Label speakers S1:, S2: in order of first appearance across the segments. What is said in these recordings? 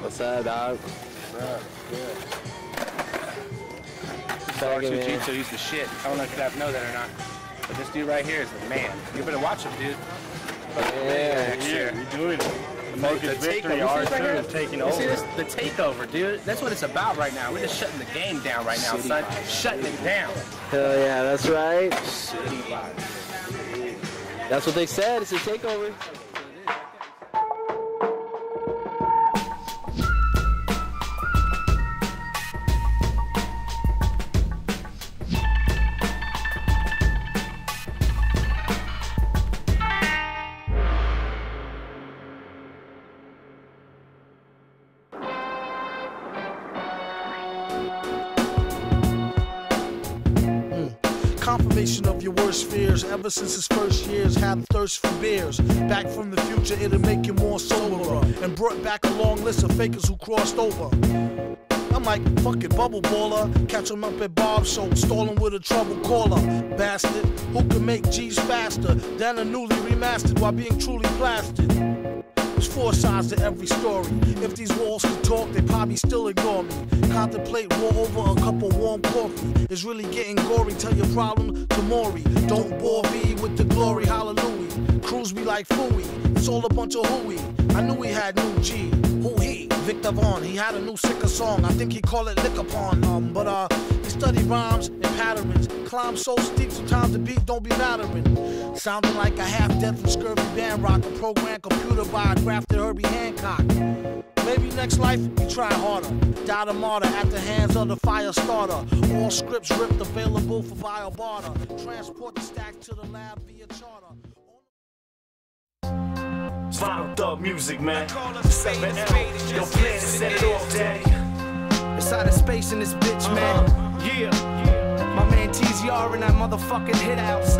S1: What's up, dog?
S2: Good.
S1: Thank you, man.
S2: Jiu-Jitsu, he's the shit. I don't know if you guys know that or not. But this dude right here is the man. You better watch him, dude.
S1: Yeah.
S2: Next year.
S3: We're doing it.
S2: The
S3: Focus
S2: takeover.
S3: victory,
S2: You see this right
S3: R2
S2: here?
S3: is taking
S2: You see
S3: over.
S2: this? The takeover, dude. That's what it's about right now. We're just shutting the game down right now, son. Shutting it down.
S1: Hell yeah, that's right.
S2: City vibes.
S1: That's what they said. It's a takeover.
S4: Confirmation of your worst fears. Ever since his first years, had a thirst for beers. Back from the future, it'll make you more soberer. And brought back a long list of fakers who crossed over. I'm like, fuck it, bubble baller. Catch him up at Bob's show, stalling with a trouble caller. Bastard, who can make G's faster than a newly remastered while being truly blasted? There's four sides to every story. If these walls could talk, they probably still ignore me. Contemplate war over a cup of warm coffee. It's really getting gory. Tell your problem to Maury. Don't bore me with the glory, hallelujah. Cruise me like Fooey. It's all a bunch of hooey. I knew he had new G. Who he? Viktor Vaughn. He had a new sicker song. I think he called it Liquor Pond. Um, but uh, he studied rhymes and patterns. Climb so steep, sometimes the beat don't be mattering. Sounding like a half-dead from scurvy band rock, a program computer by a grafted Herbie Hancock. Maybe next life we try harder. Die a martyr at the hands of the fire starter. All scripts ripped, available for via barter. Transport the stack to the lab via charter.
S3: Vinyl thug music, man. 7L. Yo, plan to set it off, daddy.
S5: Inside of space in this bitch, man.
S3: Uh-huh.
S5: Yeah. Man in that motherfucking hit house.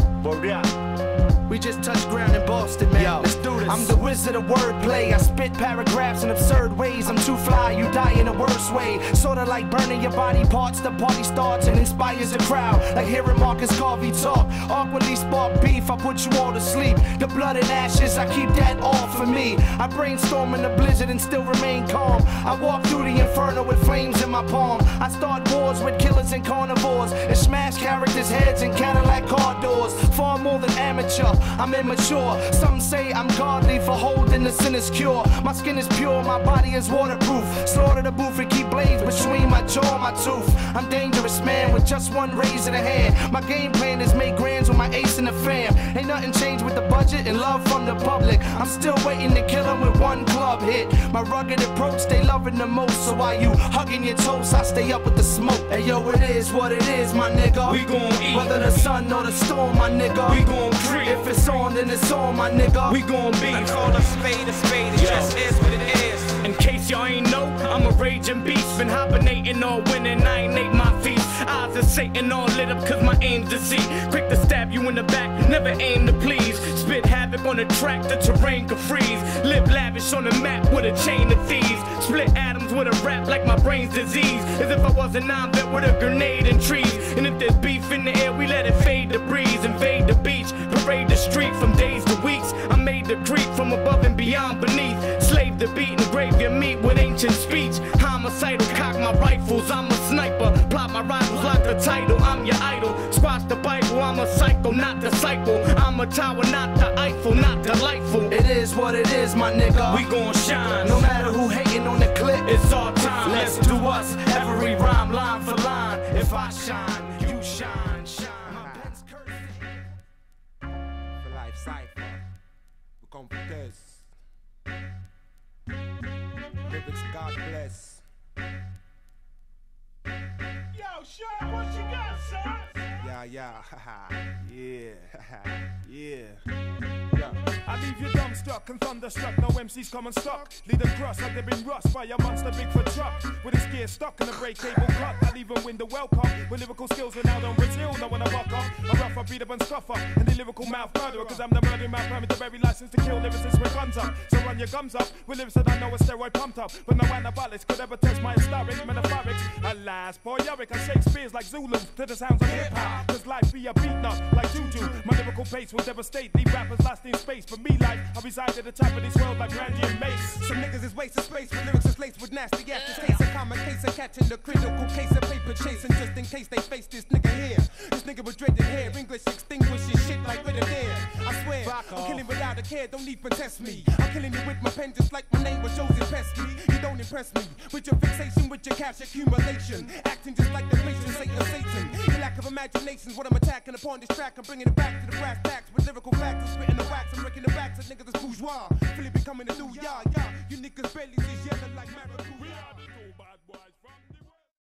S5: We just touched ground in Boston, man.
S3: Yo,
S5: Let's do this. I'm the wizard of wordplay. I spit paragraphs in absurd ways. I'm too fly, you die in a worse way. Sorta like burning your body parts. The party starts and inspires the crowd. Like hearing Marcus Garvey talk. Awkwardly spark beef, I put you all to sleep. The blood and ashes, I keep that all for me. I brainstorm in the blizzard and still remain calm. I walk through the inferno with flames in my palm. I start wars with killers and carnivores. And smash characters' heads in Cadillac car doors. Far more than amateur, I'm immature. Some say I'm godly for holding the sinner's cure. My skin is pure, my body is waterproof. Slaughter the booth and keep blades between my jaw my tooth. I'm dangerous, man, with just one raise in the hand. My game plan is make grands with my ace in the fam. Ain't nothing changed with the budget and love from the public. I'm still waiting to kill 'em with one club hit. My rugged approach, they loving the most. So while you hugging your toes, I stay up with the smoke. Hey yo, it is what it is, my nigga.
S3: We gon' eat.
S5: Whether the sun or the storm, my nigga.
S3: We gon' creep.
S5: If it's on, then it's on, my nigga.
S3: We gon' be.
S6: I call a spade a spade, it
S3: Yo.
S6: just is what it is.
S3: In case y'all ain't know, I'm a raging beast. Been hibernating all winter, I ain't ate my feast. Eyes of Satan all lit up cause my aim's to see. Quick to stab you in the back, never aim to please. Spit havoc on the track, the terrain can freeze. Live lavish on the map with a chain of thieves. Split atoms with a rap like my brain's disease. As if I was a nine vet with a grenade and trees. And if there's beef in the air, we let it fade the breeze. Invade the beach, parade the street from days to weeks. I made the creep from above and beyond beneath. Slave the beat, engrave your meat with ancient speech. Homicidal, cock my rifles, I'm a sniper. Plot my rivals like the title, I'm your idol. Squash the Bible, I'm a psycho, not disciple. I'm a tower, not
S5: what it is, my nigga.
S3: We gon' shine,
S5: no matter who hating on the clip.
S3: it's our time. Let's do us, every rhyme, line for line. If I shine, you shine, shine. My pen's cursed.
S7: For life cipher. We come for this. Lyrics God bless.
S6: Yo, Sean, what you got, son?
S7: Yeah, yeah, haha, yeah, haha, yeah.
S8: I leave you dumbstruck and thunderstruck. No MCs come unstuck. Lead across like they've been rust by a monster big for truck. With his gear stuck in a brake cable cut, I'll even win the Cup. With lyrical skills renowned on Brazil, no one a buck up. A rougher, beat up and scuffer, and the lyrical mouth murderer. Cause I'm the murdering man, permit the very license to kill lyricists with guns up. So run your gums up with lyrics that I know are steroid pumped up. But no anabolics could ever test my historic metaphorics. Alas, boy, Yorick, I Shakespeare's like Zulu to the sounds of hip hop. Cause life be a beat nut like Juju. My lyrical pace will devastate, leave rappers lost in space. For me, life, I reside at the top of this world like Randy and Mace.
S7: Some niggas is wasting space with lyrics is laced with nasty aftertaste. A common case of catching the critical case of paper chasing just in case they face this nigga here. This nigga with dreaded hair, English extinguishing shit like with a dare. I swear, I'm killing without a care, don't even test me. I'm killing it with my pen just like my name was Joseph Pesky. You don't impress me with your fixation, with your cash accumulation. Acting just like the patient Satan Satan. Your lack of imagination's what I'm attacking upon this track. I'm bringing it back to the brass tacks with lyrical facts. I'm spitting the wax, I'm breaking the backs niggas that's bourgeois. Philly becoming a new yah, yah. You niggas barely just yellow like maracuja.